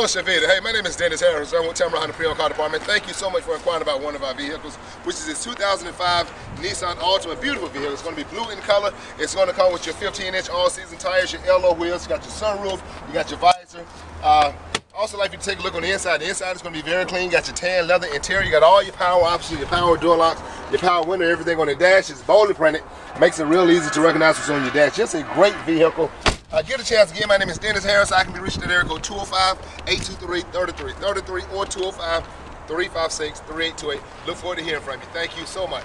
Hello. Hey, my name is Dennis Harris. I'm with Tameron Honda Pre-Owned Car Department. Thank you so much for inquiring about one of our vehicles, which is this 2005 Nissan Altima. Beautiful vehicle. It's going to be blue in color. It's going to come with your 15-inch all-season tires, your alloy wheels. You got your sunroof. You got your visor. Uh, also, like you to take a look on the inside. The inside is going to be very clean. You got your tan leather interior. You got all your power options, your power door locks, your power window, everything on the dash. It's boldly printed. Makes it real easy to recognize what's on your dash. Just a great vehicle. Uh, get a chance again. My name is Dennis Harris. I can be reached at area code 205-823-3333 or 205-356-3828. Look forward to hearing from you. Thank you so much.